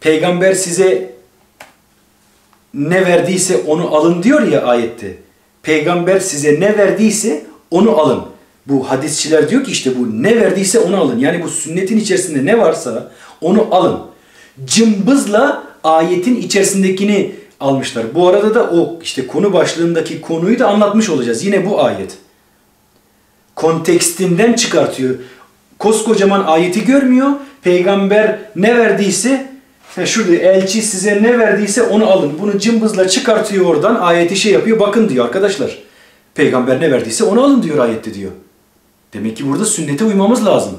Peygamber size ne verdiyse onu alın diyor ya ayette. Peygamber size ne verdiyse onu alın. Bu hadisçiler diyor ki işte bu ne verdiyse onu alın. Yani bu sünnetin içerisinde ne varsa onu alın. Cımbızla ayetin içerisindekini almışlar. Bu arada da o işte konu başlığındaki konuyu da anlatmış olacağız. Yine bu ayet. Kontekstinden çıkartıyor. Koskocaman ayeti görmüyor. Peygamber ne verdiyse Ha şurada elçi size ne verdiyse onu alın. Bunu cımbızla çıkartıyor oradan. Ayeti şey yapıyor. Bakın diyor arkadaşlar. Peygamber ne verdiyse onu alın diyor ayette diyor. Demek ki burada sünnete uymamız lazım.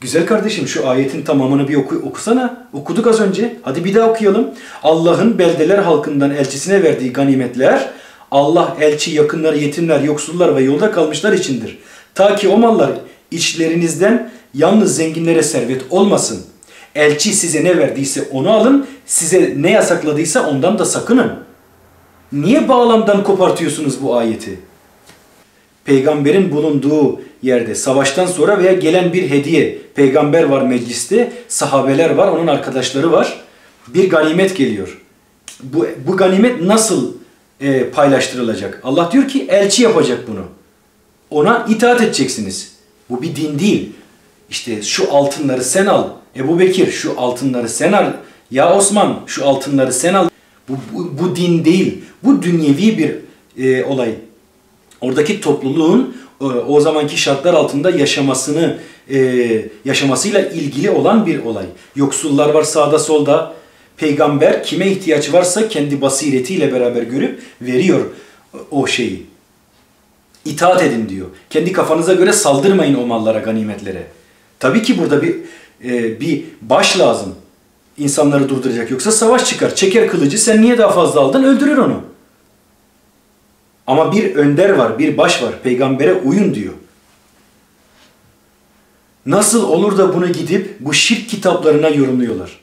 Güzel kardeşim şu ayetin tamamını bir oku, okusana. Okuduk az önce. Hadi bir daha okuyalım. Allah'ın beldeler halkından elçisine verdiği ganimetler Allah elçi, yakınları, yetimler, yoksullar ve yolda kalmışlar içindir. Ta ki o mallar içlerinizden yalnız zenginlere servet olmasın. Elçi size ne verdiyse onu alın, size ne yasakladıysa ondan da sakının. Niye bağlamdan kopartıyorsunuz bu ayeti? Peygamberin bulunduğu yerde savaştan sonra veya gelen bir hediye, peygamber var mecliste, sahabeler var, onun arkadaşları var. Bir ganimet geliyor. Bu, bu ganimet nasıl e, paylaştırılacak? Allah diyor ki elçi yapacak bunu. Ona itaat edeceksiniz. Bu bir din değil. İşte şu altınları sen al. Ebu Bekir şu altınları sen al. Ya Osman şu altınları sen al. Bu, bu, bu din değil. Bu dünyevi bir e, olay. Oradaki topluluğun e, o zamanki şartlar altında yaşamasını e, yaşamasıyla ilgili olan bir olay. Yoksullar var sağda solda. Peygamber kime ihtiyaç varsa kendi basiretiyle beraber görüp veriyor o şeyi. İtaat edin diyor. Kendi kafanıza göre saldırmayın o mallara, ganimetlere. Tabii ki burada bir e, bir baş lazım. İnsanları durduracak. Yoksa savaş çıkar. Çeker kılıcı sen niye daha fazla aldın? Öldürür onu. Ama bir önder var, bir baş var. Peygambere uyun diyor. Nasıl olur da bunu gidip bu şirk kitaplarına yorumluyorlar?